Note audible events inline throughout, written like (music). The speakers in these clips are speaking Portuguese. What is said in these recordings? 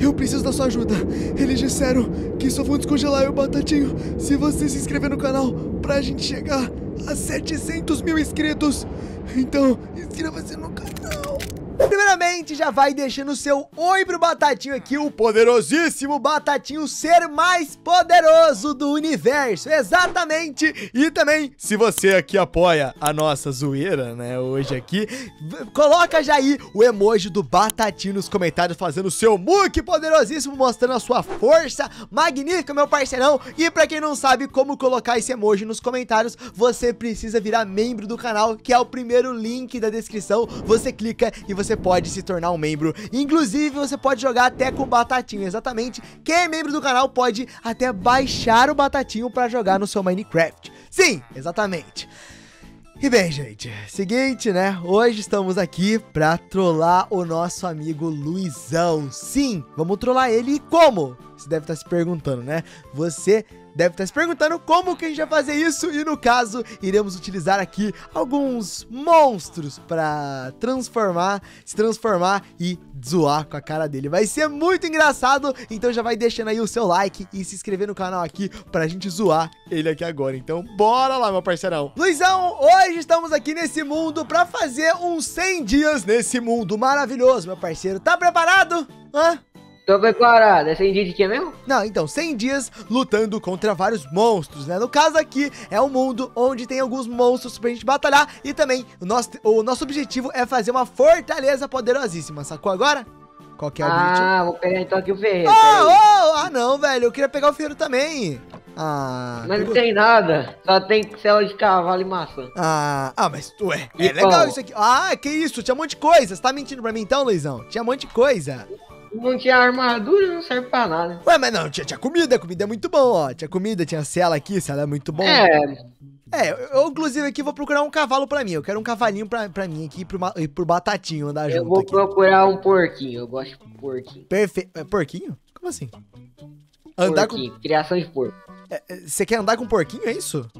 Eu preciso da sua ajuda. Eles disseram que só vão descongelar eu, Batatinho, se você se inscrever no canal pra gente chegar a 700 mil inscritos. Então, inscreva-se no canal. Primeiramente, já vai deixando o seu oi pro Batatinho aqui, o poderosíssimo Batatinho ser mais poderoso do universo, exatamente. E também, se você aqui apoia a nossa zoeira, né, hoje aqui, coloca já aí o emoji do Batatinho nos comentários, fazendo o seu muque poderosíssimo, mostrando a sua força magnífica, meu parceirão. E pra quem não sabe como colocar esse emoji nos comentários, você precisa virar membro do canal, que é o primeiro link da descrição. Você clica e você pode se tornar um membro. Inclusive, você pode jogar até com Batatinho, exatamente. Quem é membro do canal pode até baixar o Batatinho para jogar no seu Minecraft. Sim, exatamente. E bem, gente, seguinte, né? Hoje estamos aqui pra trollar o nosso amigo Luizão. Sim, vamos trollar ele e como? Você deve estar se perguntando, né? Você deve estar se perguntando como que a gente vai fazer isso e no caso iremos utilizar aqui alguns monstros para transformar, se transformar e zoar com a cara dele. Vai ser muito engraçado, então já vai deixando aí o seu like e se inscrever no canal aqui pra gente zoar ele aqui agora. Então bora lá, meu parceirão. Luizão, hoje estamos aqui nesse mundo pra fazer uns 100 dias nesse mundo maravilhoso, meu parceiro. Tá preparado? Hã? Tô preparado. É 100 dias de quê mesmo? Não, então, 100 dias lutando contra vários monstros, né? No caso aqui, é um mundo onde tem alguns monstros pra gente batalhar e também o nosso, o nosso objetivo é fazer uma fortaleza poderosíssima, sacou agora? Qual que é o ah, objetivo? Ah, vou pegar então aqui o ferreiro. Oh, oh, ah, não, velho, eu queria pegar o ferreiro também. Ah, mas não tem nada, só tem célula de cavalo e maçã. Ah, ah mas ué, é e legal isso aqui. Ah, que isso, tinha um monte de coisa. Você tá mentindo pra mim então, Luizão? Tinha um monte de coisa. Não tinha armadura, não serve pra nada. Ué, mas não, tinha, tinha comida, comida é muito bom, ó. Tinha comida, tinha cela aqui, cela é muito bom. É. É, eu inclusive aqui vou procurar um cavalo pra mim. Eu quero um cavalinho pra, pra mim aqui pro, pro Batatinho andar eu junto. Eu vou aqui. procurar um porquinho, eu gosto de porquinho. Perfeito. É, porquinho? Como assim? Andar porquinho, com. Criação de porco. É, é, você quer andar com porquinho, é isso?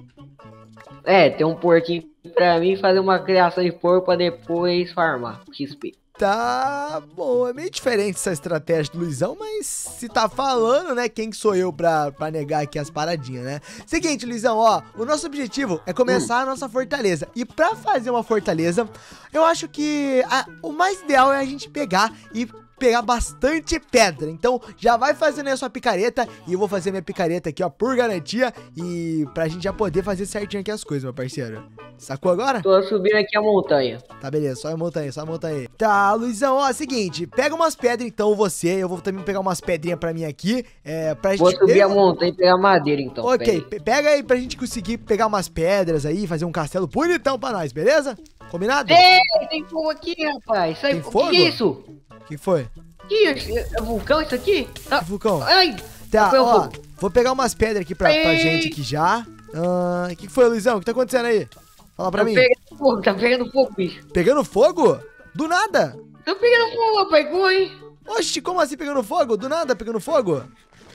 É, tem um porquinho pra mim fazer uma criação de porco pra depois farmar XP. Tá bom, é meio diferente essa estratégia do Luizão, mas se tá falando, né, quem que sou eu pra, pra negar aqui as paradinhas, né? Seguinte, Luizão, ó, o nosso objetivo é começar hum. a nossa fortaleza. E pra fazer uma fortaleza, eu acho que a, o mais ideal é a gente pegar e pegar bastante pedra. Então já vai fazendo aí a sua picareta e eu vou fazer minha picareta aqui, ó, por garantia e pra gente já poder fazer certinho aqui as coisas, meu parceiro. Sacou agora? Tô subindo aqui a montanha. Tá, beleza, só a montanha, só a montanha. Tá, Luizão, ó, seguinte, pega umas pedras então você, eu vou também pegar umas pedrinhas pra mim aqui, é, pra vou gente... Vou subir a montanha e pegar madeira então. Ok, pega. pega aí pra gente conseguir pegar umas pedras aí, fazer um castelo bonitão pra nós, beleza? Combinado? Ei, tem fogo aqui, rapaz. Sai, tem fogo? O que é isso? Que foi? Que é vulcão isso aqui? Ah, vulcão? Ai! Tá, ó, vou pegar umas pedras aqui pra, pra gente aqui já. O uh, que, que foi, Luizão? O que tá acontecendo aí? Fala pra tá mim. Pegando fogo, tá pegando fogo, bicho. Pegando fogo? Do nada? Tá pegando fogo, rapaz, como hein? Oxe, como assim pegando fogo? Do nada pegando fogo?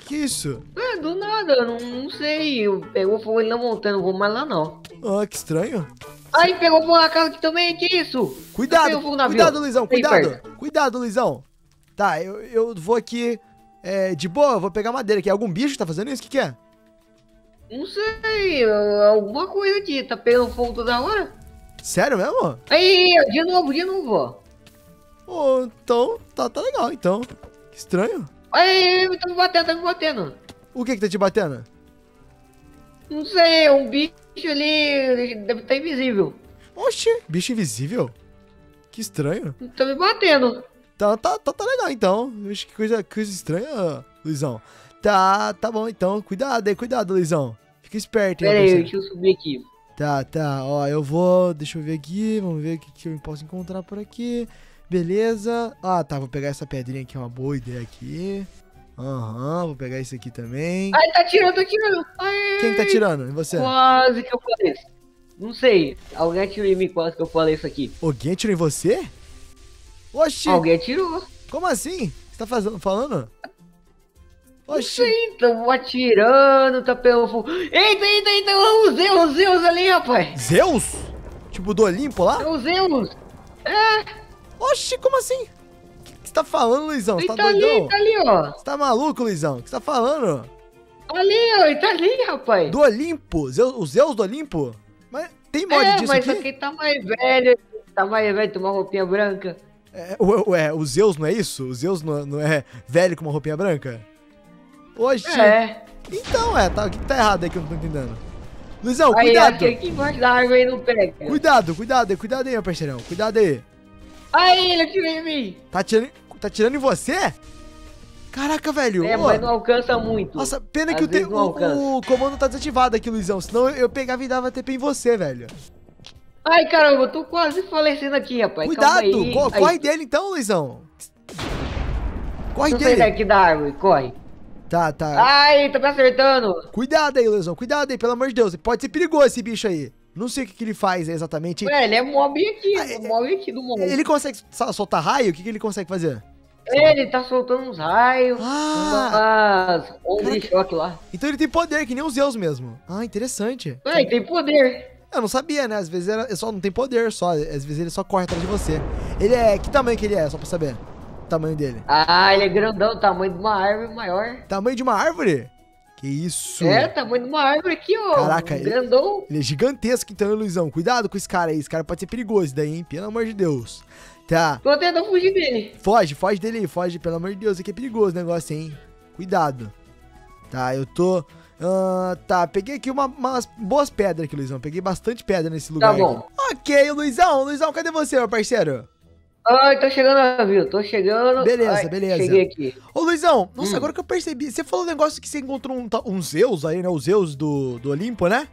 Que isso? É, do nada, não, não sei. Pegou fogo ali na montanha, não vou mais lá não. Ah, que estranho. Aí pegou fogo na casa aqui também, que isso? Cuidado, cuidado, Luizão, cuidado. Cuidado, Luizão. Tá, eu, eu vou aqui é, de boa, vou pegar madeira aqui. Algum bicho tá fazendo isso? O que, que é? Não sei, alguma coisa aqui. Tá pegando fogo toda hora. Sério mesmo? Aí, de novo, de novo, ó. Oh, então, tá, tá legal, então. Que estranho. Aí, tá me batendo, tá me batendo. O que que tá te batendo? Não sei, um bicho ali deve estar invisível. Oxi, bicho invisível? Que estranho. Tá me batendo. Tá, tá, tá, tá legal então. Acho que coisa, coisa estranha, Luizão. Tá, tá bom então. Cuidado aí, cuidado, Luizão. Fica esperto aí. Pera aí, deixa eu subir aqui. Tá, tá. Ó, eu vou. Deixa eu ver aqui. Vamos ver o que, que eu posso encontrar por aqui. Beleza. Ah, tá. Vou pegar essa pedrinha aqui, é uma boa ideia aqui. Aham, uhum, vou pegar esse aqui também. Ai, tá tirando, tá tirando. Ai, Quem tá tirando? E você? Quase que eu falei isso. Não sei. Alguém atirou em mim quase que eu falei isso aqui. Alguém atirou em você? Oxi! Alguém atirou. Como assim? Você tá fazendo, falando? Oxi! Sim, tão atirando, tá pelo fogo. Eita, eita, eita, o Zeus, Zeus ali, rapaz! Zeus? Tipo do Olimpo lá? É o Zeus! É! Oxi, como assim? Que você tá falando, Luizão? Você tá, tá doidão? ali, tá ali, ó. Você tá maluco, Luizão? O que você tá falando? Ali, ó, ele tá ali, rapaz. Do Olimpo? Zeus- os Zeus do Olimpo? Mas tem mod é, disso mas aqui? aqui tá mais velho, tá mais velho, tem uma roupinha branca. É, ué, o Zeus não é isso? O Zeus não, não é velho com uma roupinha branca? Oxi. É. Então, é, tá, o que tá errado aí que eu não tô entendendo? Luizão, Aí, cuidado. que aqui embaixo da árvore ele não pega. Cuidado, cuidado aí, cuidado aí, meu parceirão. Cuidado aí. Aí, ele atirou em mim. Tá tirando, tá tirando em você? Caraca, velho. É, mas não alcança muito. Nossa, pena Às que o, te- o- o comando tá desativado aqui, Luizão. Senão eu, eu pegava e dava TP em você, velho. Ai, caramba, eu tô quase falecendo aqui, rapaz. Cuidado, aí. co- Aí, corre dele então, Luizão. Corre Não sai dele. daqui da árvore, corre. Tá, tá. Ai, tá me acertando. Cuidado aí, Luizão. Cuidado aí, pelo amor de Deus. Pode ser perigoso esse bicho aí. Não sei o que, que ele faz exatamente. Ué, ele é mob aqui, Ah, é- mob aqui do mundo. Ele... Ele consegue sol- soltar raio? O que, que ele consegue fazer? tá soltando uns raios, Ah, umas ondas de choque lá. então ele tem poder, que nem os Zeus mesmo. Ah, interessante. Ué, ele tem poder. Eu não sabia, né? Às vezes era, só não tem poder, só. Às vezes ele só corre atrás de você. Ele é. Que tamanho que ele é, só pra saber? O tamanho dele. Ah, ele é grandão, tamanho de uma árvore maior. Tamanho de uma árvore? Que isso? É, tamanho de uma árvore aqui, ó. Caraca, ele- grandão. Ele é gigantesco, então, hein, Luizão. Cuidado com esse cara aí. Esse cara pode ser perigoso daí, hein? Pelo amor de Deus. Tá. Tô tentando fugir dele. Foge, foge dele aí. Foge, pelo amor de Deus. Aqui é perigoso o negócio, hein? Cuidado. Tá, eu tô. ah, tá, peguei aqui uma- umas boas pedras aqui, Luizão. Peguei bastante pedra nesse lugar. Tá bom. aqui. Ok, Luizão. Luizão, cadê você, meu parceiro? Ai, tô chegando, viu? Tô chegando. Beleza, Ai, beleza. Cheguei aqui. Ô, Luizão, nossa, Hum. agora que eu percebi, você falou um negócio que você encontrou um, um Zeus aí, né? Os Zeus do, do Olimpo, né?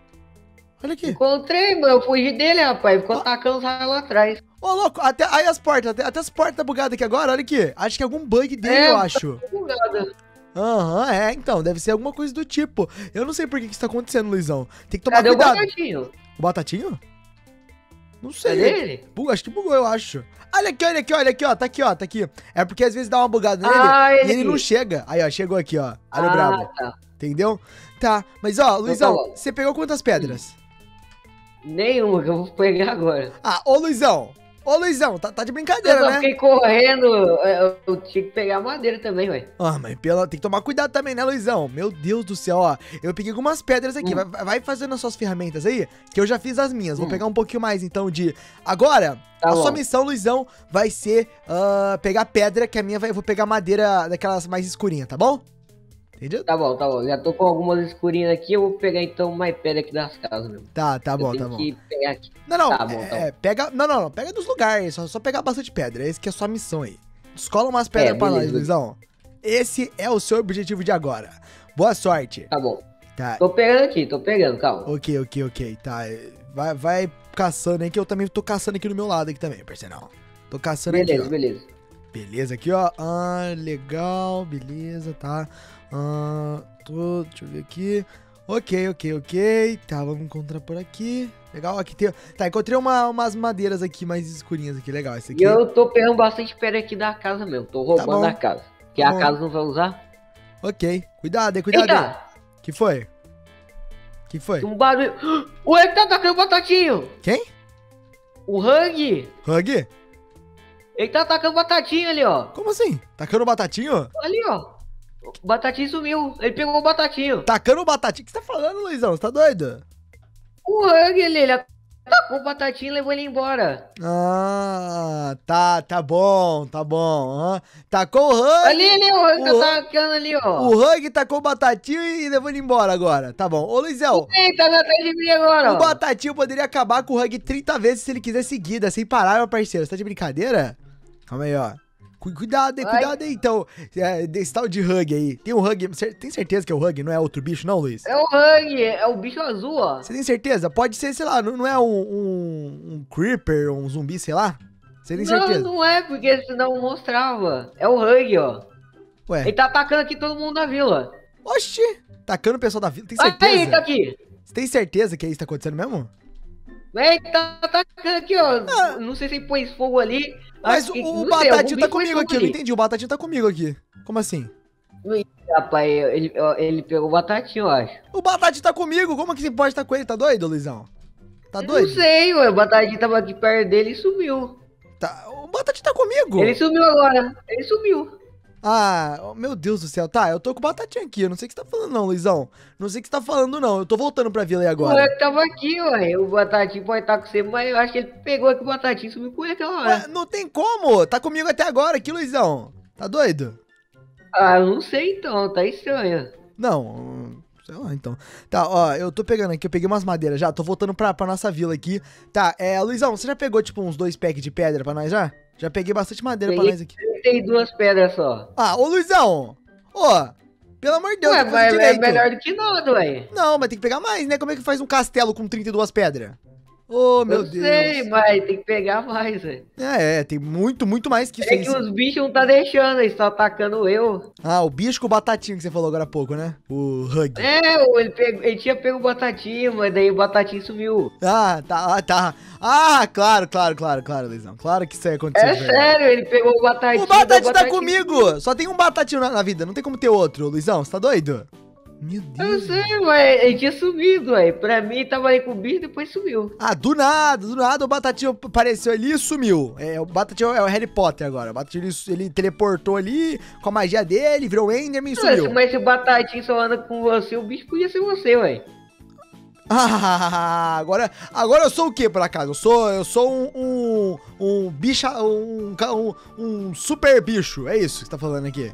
Olha aqui. Encontrei, mano. Eu fugi dele, rapaz. Ficou atacando os raios lá atrás. Ô, louco, até aí as portas, até, até as portas tá bugadas aqui agora, olha aqui. Acho que é algum bug dele, É, eu tá acho. Bugada. Aham, é, então, deve ser alguma coisa do tipo. Eu não sei por que que isso tá acontecendo, Luizão. Tem que tomar Cadê o cuidado. batatinho? O batatinho? Não sei. Cadê ele? Buga, acho que bugou, eu acho. Olha aqui, olha aqui, olha aqui, ó. Tá aqui, ó, tá aqui. É porque às vezes dá uma bugada nele Ah, e ele não chega. Aí, ó, chegou aqui, ó. Olha o ah, brabo. tá. Entendeu? Tá, mas ó, Luizão, bom. você pegou quantas pedras? Nenhuma que eu vou pegar agora. Ah, ô Luizão. Ô Luizão, tá, tá de Eu brincadeira, né? fiquei correndo. Eu, eu tinha que pegar madeira também, ué. Ah, mas pela... tem que tomar cuidado também, né, Luizão? Meu Deus do céu, ó. Eu peguei algumas pedras aqui. Hum. Vai, vai fazendo as suas ferramentas aí, que eu já fiz as minhas. Vou Hum. pegar um pouquinho mais, então, de... Agora, Tá a sua missão, Luizão, vai ser ah, pegar pedra, que a minha vai... eu vou pegar madeira daquelas mais escurinhas, tá bom? Entendido? Tá bom, tá bom. Já tô com algumas escurinhas aqui. Eu vou pegar então mais pedra aqui das casas mesmo. Tá, tá Eu bom, tá bom. que pegar aqui. Não, não, Tá bom, tá é, pega... Não, não, não, pega dos lugares, só, só pegar bastante pedra. Esse que é a sua missão aí. Descola umas pedras É, pra nós, beleza. Luizão. Esse é o seu objetivo de agora. Boa sorte. Tá bom. Tá, Tô pegando aqui, tô pegando, calma. Ok, ok, ok, tá. é, Vai, vai caçando aí, que eu também tô caçando aqui do meu lado aqui também, parceirão. Tô caçando Beleza, aqui, ó. beleza. Beleza, aqui, ó. Ah, legal, beleza, tá. Ah, tô, deixa eu ver aqui. Ok, ok, ok. Tá, vamos encontrar por aqui. Legal, aqui tem... Tá, encontrei uma, umas madeiras aqui mais escurinhas aqui, legal. Esse E aqui... eu tô pegando bastante pedra aqui da casa mesmo. Tô roubando bom. a casa. Que Tá a bom. casa não vai usar. Ok, cuidado cuidado. Eita! Que foi? Que foi? Um barulho. (gasps) O ele tá atacando o batatinho! Quem? O Hang! Hug? Ele tá atacando o batatinho ali, ó. Como assim? Tacando batatinho? Ali, ó. O batatinho sumiu. Ele pegou o batatinho. Tacando batatinho? O que você tá falando, Luizão? Você tá doido? O Hang, ele, ele atacou o batatinho e levou ele embora. Ah, tá, tá bom, tá bom. aham. Tacou o Hug. Ali, ali, o o- tá atacando ali, ó. O Hug tacou o batatinho e levou ele embora agora. Tá bom. Ô, Luizão, Ei, tá atrás de mim agora, o ó. batatinho poderia acabar com o Hug 30 vezes se ele quiser seguida, sem parar, meu parceiro. Você tá de brincadeira? Calma aí, ó. Cu- Cuidado aí, cuidado aí, então. É, desse tal de Hug aí. Tem um Hug. Tem certeza que é o Hug, não é outro bicho, não, Luiz? É o Hang, é o bicho azul, ó. Você tem certeza? Pode ser, sei lá, não, não é um, um, um Creeper, um zumbi, sei lá? Você tem Não, certeza? não é, porque senão mostrava. É o Hang, ó. Ué. Ele tá atacando aqui todo mundo na vila. Oxi! Tacando o pessoal da vila. Tem Aí, certeza? tá aqui. Você tem certeza que é isso que tá acontecendo mesmo? Ele tá atacando aqui, ó. Não sei se ele pôs fogo ali. Ah. Mas o, não Batatinho tá comigo aqui, eu não ali. entendi. O Batatinho tá comigo aqui. Como assim? Rapaz, ele, ele pegou o batatinho, eu acho. O Batatinho tá comigo, como que você pode estar com ele? Tá doido, Luizão? Tá Não doido? sei, ué. O batatinho tava aqui perto dele e sumiu. Tá, o Batatinha tá comigo? Ele sumiu agora. Ele sumiu. Ah, oh, meu Deus do céu. Tá, eu tô com o Batatinha aqui. Eu não sei o que você tá falando, não, Luizão. Não sei o que você tá falando, não. Eu tô voltando pra vila aí agora. Ué, tava aqui, ué. O Batatinha pode estar com você, mas eu acho que ele pegou aqui o Batatinha e sumiu com ele aquela hora. Ué, não tem como. Tá comigo até agora aqui, Luizão. Tá doido? Ah, eu não sei então. Tá estranho. Não, Sei lá, então. Tá, ó, eu tô pegando aqui, eu peguei umas madeiras já, tô voltando pra, pra nossa vila aqui. Tá, é, Luizão, você já pegou, tipo, uns dois packs de pedra pra nós já? Já peguei bastante madeira peguei, pra nós aqui. Tem duas pedras só. Ah, ô Luizão, ó, pelo amor de Deus, Ué, mas é melhor do que nada, ué. Não, mas tem que pegar mais, né? Como é que faz um castelo com 32 pedras? Oh, meu eu Deus. sei, mas tem que pegar mais, velho. É, é, tem muito, muito mais que isso. É que os bichos não tá deixando, eles estão atacando eu. Ah, o bicho com o batatinho que você falou agora há pouco, né? O Hug. É, ele, pegou, ele tinha pego o batatinho, mas daí o batatinho sumiu. Ah, tá, ah, tá. Ah, claro, claro, claro, claro, Luizão. Claro que isso aí aconteceu. É sério, ele pegou o batatinho. O batatinho tá comigo! Só tem um batatinho na, na vida, não tem como ter outro, Luizão. Você tá doido? Meu Deus. Eu sei, ué. Ele tinha sumido, ué. Pra mim, tava aí com o bicho e depois sumiu. Ah, do nada, do nada o Batatinho apareceu ali e sumiu. É, o Batatinho é o Harry Potter agora. O Batatinho, ele, ele teleportou ali com a magia dele, virou Enderman e sumiu. Mas se o Batatinho só anda com você, o bicho podia ser você, ué. Ah, (laughs) agora, agora eu sou o que, por acaso? Eu sou, eu sou um, um, um bicho, um, um, um super bicho, é isso que você tá falando aqui?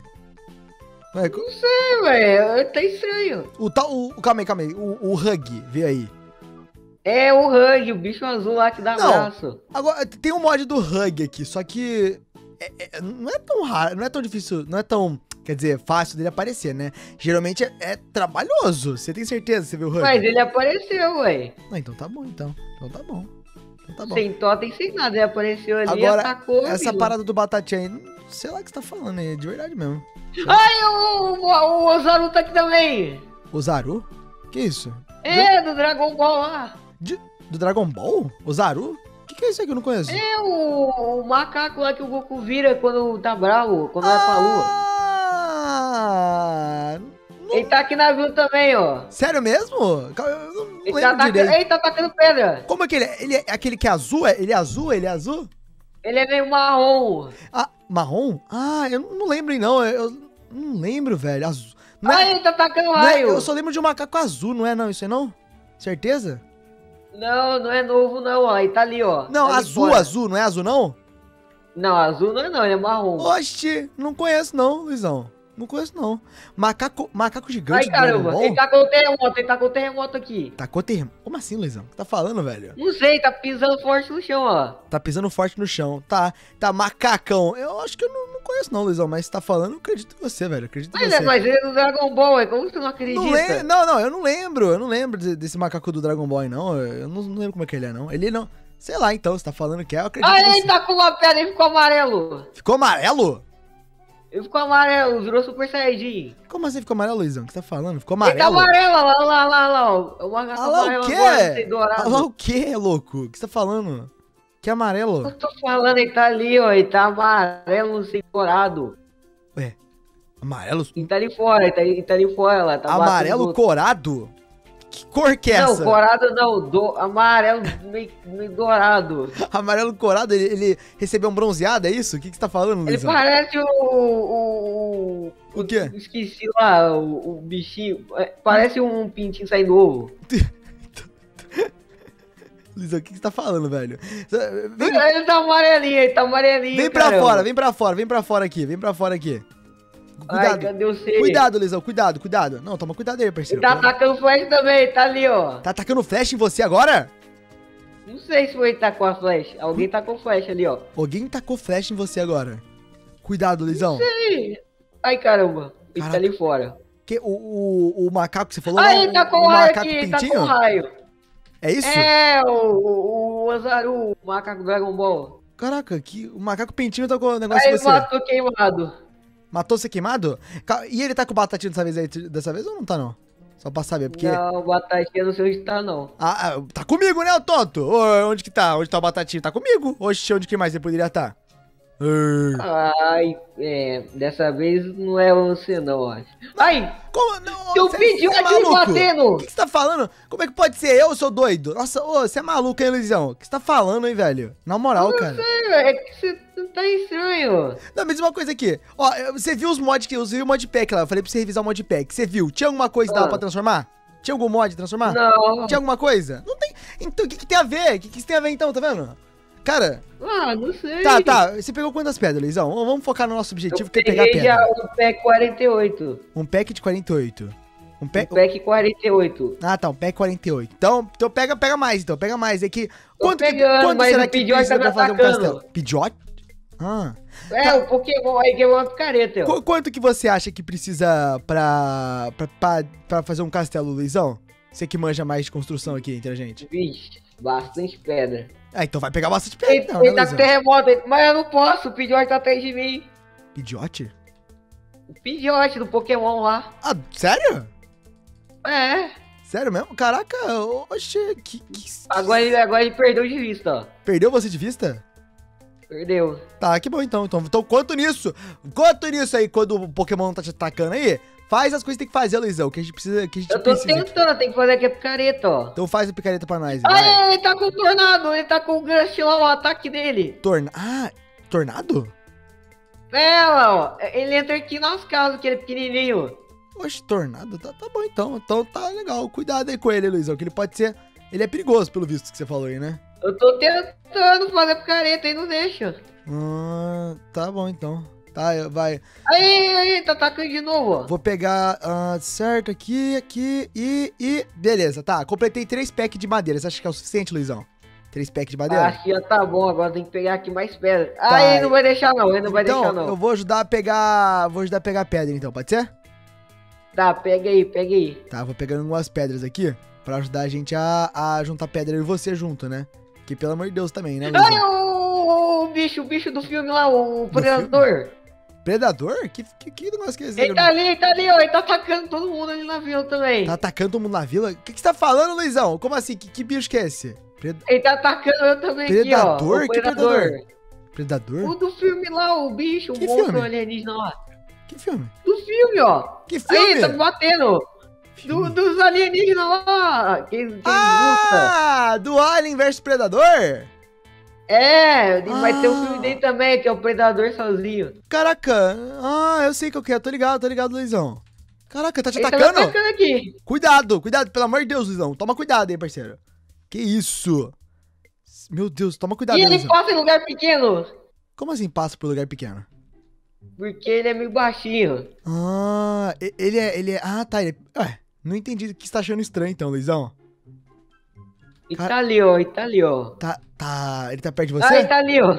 Ué, não sei, velho. Tá estranho. O tal. O, calma aí, calma aí. O, o Hug, vê aí. É o Hug, o bicho azul lá que dá não, abraço. Agora, tem um mod do Hug aqui, só que. É, é, não é tão raro, não é tão difícil, não é tão. Quer dizer, fácil dele aparecer, né? Geralmente é, é trabalhoso. Você tem certeza que você viu o Hug? Mas ele apareceu, ué. Ah, então tá bom, então. Então tá bom. Então tá bom. Sem totem, sem nada. Ele apareceu ali Agora, atacou. Essa parada do Batatinha aí, sei lá o que você tá falando aí, de verdade mesmo. Ai, o, o, o Ozaru tá aqui também. Ozaru? Que isso? É, do Dragon Ball lá. De, do Dragon Ball? Ozaru? O que, que é isso aí que eu não conheço? É o, o, macaco lá que o Goku vira quando tá bravo, quando ah, vai pra lua. Ah! Ele tá aqui na vila também, ó. Sério mesmo? Eu não ele, tá atacando, ele tá atacando pedra. Como é que ele é? Ele é aquele que é azul? É? Ele é azul? Ele é azul? Ele é meio marrom. Ah, marrom? Ah, eu não lembro, não. Eu não lembro, velho. Azul. Não é, ele tá atacando raio. É, eu só lembro de um macaco azul, não é não? Isso aí não? Certeza? Não, não é novo não, ó. Ele tá ali, ó. Não, tá azul, azul. Não é azul, não? Não, azul não é não, ele é marrom. Oxe, não conheço não, Luizão. Não conheço, não. Macaco, macaco gigante. Ai, caramba, ele tacou terremoto, ele tacou terremoto aqui. Tacou terremoto? Como assim, Luizão? O que tá falando, velho? Não sei, tá pisando forte no chão, ó. Tá pisando forte no chão. Tá, tá macacão. Eu acho que eu não, não conheço, não, Luizão, mas você tá falando, eu acredito em você, velho. Eu acredito mas em você. É, mas ele é do Dragon Ball, é como você não acredita? Não, não, não, eu não lembro. Eu não lembro desse macaco do Dragon Ball, não. Eu não, não lembro como é que ele é, não. Ele não. Sei lá, então, você tá falando que é, eu acredito Ah, ele tá com uma pedra e ficou amarelo. Ficou amarelo? Ele ficou amarelo, virou Super Saiyajin. Como assim ficou amarelo, Luizão? O que você tá falando? Ficou amarelo? Ele tá amarelo, lá, lá, lá, lá. O macaco ah, lá o quê? Agora, ah, lá o quê, louco? O que você tá falando? Que amarelo? Eu tô falando, ele tá ali, ó. Ele tá amarelo sem dourado. Ué, amarelo? Ele tá ali fora, ele tá, ele tá ali fora lá. Tá amarelo corado? Que cor que é não, essa? Não, corado não, do, amarelo meio, meio dourado. (laughs) amarelo corado, ele, ele, recebeu um bronzeado, é isso? O que, que você tá falando, Luizão? Ele parece o, o... O quê? Esqueci lá, o, o bichinho. É, parece um pintinho saindo ovo. (laughs) Luizão, o que, que você tá falando, velho? Vem... Ele tá amarelinho, ele tá amarelinho, Vem pra caramba. fora, vem pra fora, vem pra fora aqui, vem pra fora aqui. Cuidado. Ai, o? Cuidado, Lisão, cuidado, cuidado. Não, toma cuidado aí, parceiro. Ele tá atacando flash também, tá ali, ó. Tá atacando flash em você agora? Não sei se foi tá com a flash. Alguém tá com flash ali, ó. Alguém tacou flash em você agora. Cuidado, Lisão. Não sei. Ai, caramba. Ele tá ali fora. Que, o, o, o macaco que você falou? Ah, ele tá com o raio aqui, tá com raio. É isso? É, o, o, o Azaru, o macaco Dragon Ball. Caraca, que, o macaco pintinho tá com o negócio Aí, você. Aí matou queimado. Matou você queimado? E ele tá com o batatinha dessa vez aí, dessa vez ou não tá não? Só pra saber, porque... Não, o batatinha não sei onde tá não. Ah, ah tá comigo, né, tonto? Ô, onde que tá? Onde tá o batatinha? Tá comigo. Oxe, onde que mais ele poderia estar? Tá? Ai, é, dessa vez não é você não, acho. Ai, Como? Não, eu pedi cê é maluco? batendo. O que você tá falando? Como é que pode ser eu, seu doido? Nossa, ô, você é maluco, hein, Luizão? O que você tá falando, hein, velho? Na moral, cara. É que você tá estranho. Não, mas uma coisa aqui. Ó, você viu os mods que eu usei o modpack lá. Eu falei pra você revisar o modpack. Você viu? Tinha alguma coisa que dava Ah. pra transformar? Tinha algum mod transformar? Não. Tinha alguma coisa? Não tem. Então, o que, que tem a ver? O que, que isso tem a ver então, tá vendo? Cara, Ah, não sei. tá, tá. Você pegou quantas pedras, Luizão? Vamos focar no nosso objetivo, Eu que é pegar pedra. o pack 48. Um pack de 48. Um O pack. pack 48. Ah, tá, um pack 48. Então, então pega, pega mais, então, pega mais. É que. Quanto, que- pegando, quanto será que precisa tá pra fazer um castelo? Pidgeot? Ah. É, Tá. o Pokémon aí que é uma picareta. Qu- quanto que você acha que precisa pra, pra, pra, pra fazer um castelo, Luizão? Você que manja mais de construção aqui entre a gente. Vixe, bastante pedra. Ah, então vai pegar bastante pedra, Ele, então, ele né, tá com terremoto, aí, mas eu não posso, o Pidgeot tá atrás de mim. Pidgeot? O Pidgeot do Pokémon lá. Ah, sério? É, Sério mesmo? Caraca, oxe, que, que... agora ele, agora ele perdeu de vista, ó. Perdeu você de vista? Perdeu. Tá, que bom então. Então, então quanto nisso? Quanto nisso aí, quando o Pokémon tá te atacando aí, faz as coisas que tem que fazer, Luizão, que a gente precisa, que a gente Eu tô tentando, tem que fazer aqui a picareta, ó. Então faz a picareta pra nós. Ai, ele tá com o tornado, ele tá com o gancho lá, o ataque dele. Torna... Ah, tornado? É, ó, ele entra aqui nas casas, que ele é pequenininho. Oxe, tornado? Tá, tá bom então. Então tá legal. Cuidado aí com ele, Luizão, que ele pode ser... Ele é perigoso, pelo visto que você falou aí, né? Eu tô tentando fazer picareta e não deixa. Ah, tá bom então. Tá, vai. Aí, aí, tá atacando de novo, ó. Vou pegar ah, certo aqui, aqui e, e... Beleza, tá. Completei três packs de madeira. Você acha que é o suficiente, Luizão? Três packs de madeira? Acho que já tá bom, agora tem que pegar aqui mais pedra. Aí, ele não vai deixar não, ele não vai então, deixar não. eu vou ajudar a pegar... Vou ajudar a pegar pedra então, pode ser? Tá, pega aí, pega aí. Tá, vou pegando umas pedras aqui pra ajudar a gente a, a juntar pedra eu e você junto, né? Que pelo amor de Deus também, né, Ai, Luizão? o, o bicho, o bicho do filme lá, o predador. Predador? Que, que, que negócio que é esse? Ele tá ali, ele tá ali, ó, ele tá atacando todo mundo ali na vila também. Tá atacando todo mundo na vila? O que, que você tá falando, Luizão? Como assim? Que, que bicho que é esse? Pred- Ele tá atacando eu também Predador? aqui, ó. O Que predador. predador? Predador? O do filme lá, o bicho, o Que monstro filme? alienígena lá. Que filme? Do filme, ó. Que Aí, filme? tá me batendo. Do, dos alienígenas lá. Que, que luta. Ah, do Alien vs Predador? É, vai ter o Ah. filme dele também, que é o Predador sozinho. Caraca, ah, eu sei qual que é, tô ligado, tô ligado, Luizão. Caraca, tá te Ele tá atacando? atacando aqui. Cuidado, cuidado, pelo amor de Deus, Luizão. Toma cuidado aí, parceiro. Que isso? Meu Deus, toma cuidado e ele Luizão. passa em lugar pequeno. Como assim passa por lugar pequeno? Porque ele é meio baixinho. Ah, ele é, ele é, ah, tá, ele é, ué, não entendi o que você tá achando estranho então, Luizão. E Cara- tá ali, ó. E tá ali, ó. Tá, tá, ele tá perto de Ah, você? ele tá ali, ó.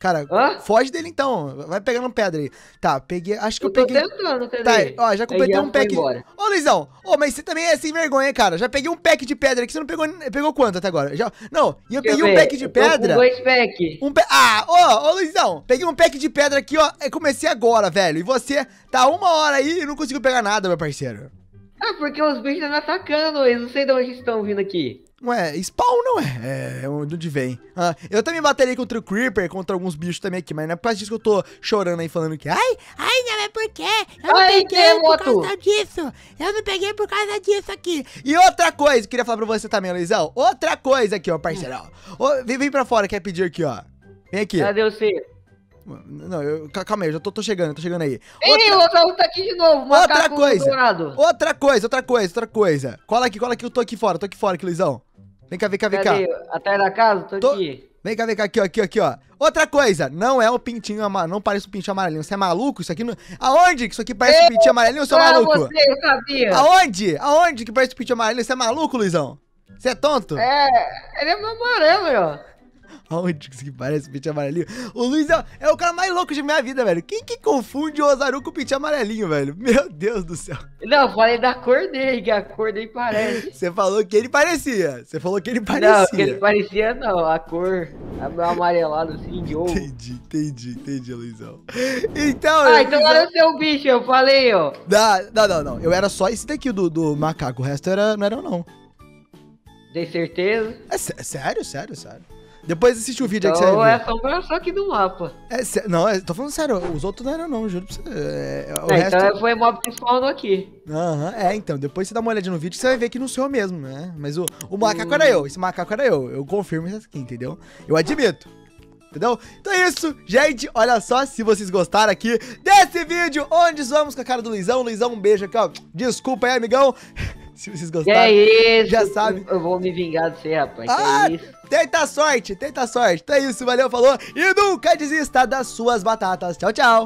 Cara, Hã? foge dele então, vai pegando pedra aí. Tá, peguei, acho que eu, Eu peguei... tentando? Tá, ó, já completei já um pack. embora. Ô, Luizão, ô, mas você também é sem vergonha, cara. Já peguei um pack de pedra aqui, você não pegou, pegou quanto até agora? Já, não, e eu Deixa peguei um ver, pack de eu pedra. dois pack. Um pe... Ah, ô, ô Luizão, peguei um pack de pedra aqui, ó. Eu comecei agora, velho. E você tá uma hora aí e não conseguiu pegar nada, meu parceiro. Ah, porque os bichos estão me atacando, eles não sei de onde estão vindo aqui. Ué, spawn não é? É, onde vem. Ah, eu também bateria contra o Creeper, contra alguns bichos também aqui, mas não é por causa disso que eu tô chorando aí, falando que. Ai, Ai, não é porque eu não Ai, peguei por causa disso. Eu não peguei por causa disso aqui. E outra coisa, queria falar pra você também, Luizão. Outra coisa aqui, ó, parceiro. ó. Ô, vem, vem pra fora, quer pedir aqui, ó. Vem aqui. Cadê você? Não, eu, ca- calma aí, eu já tô, tô chegando, tô chegando aí. Ei, o outro tá aqui de novo, Outra coisa. dourado. Outra coisa, outra coisa, outra coisa. Cola aqui, cola aqui, eu tô aqui fora, tô aqui fora aqui, Luizão. Vem cá, vem cá, vem cá. Atrás da casa? Tô, Tô- aqui. Vem cá, vem cá, aqui, ó, aqui, ó, aqui, ó. Outra coisa, não é um pintinho amarelo, não parece um pintinho amarelinho. Você é maluco? Isso aqui não... Aonde que isso aqui parece um pintinho amarelinho, seu Ah, maluco? você, eu sabia. Aonde? Aonde que parece um pintinho amarelinho? Você é maluco, Luizão? Você é tonto? É, ele é amarelo, ó. Aonde que parece um pintinho amarelinho? O Luizão é o cara mais louco de minha vida, velho. Quem que confunde o Ozaru com o pintinho amarelinho, velho? (laughs) Meu Deus do céu. Não, eu falei da cor dele, que a cor dele parece. Você falou que ele parecia. Você falou que ele Não, parecia. que ele parecia não, a cor é meio amarelado assim de ovo. Entendi, entendi, entendi, Luizão. Então, Ah, eu- então era o seu bicho, eu falei, ó. Não, não, não, não. Eu era só esse daqui do, do macaco. O resto era, não era, não. Tem certeza? É sé- sério, sério, sério. Depois assiste o vídeo então, aí que você vai é ver. assombração aqui do mapa. É, sé- não, é- tô falando sério, os outros não eram não, juro pra você. É, o É, resto... Então foi mob que spawnou aqui. Aham, é, então, depois você dá uma olhadinha no vídeo, você vai ver que não sou eu mesmo, né? Mas o, o macaco era eu, esse macaco era eu, eu confirmo isso aqui, entendeu? Eu admito. Entendeu? Então é isso, gente. Olha só, se vocês gostaram aqui desse vídeo, onde zoamos com a cara do Luizão. Luizão, um beijo aqui, ó. Desculpa aí, amigão. (laughs) Se vocês gostaram. é isso? já sabe. Eu vou me vingar de você, rapaz. Ah, é isso? Tenta a sorte, tenta a sorte. Então é isso, valeu, falou. E nunca desista das suas batatas. Tchau, tchau.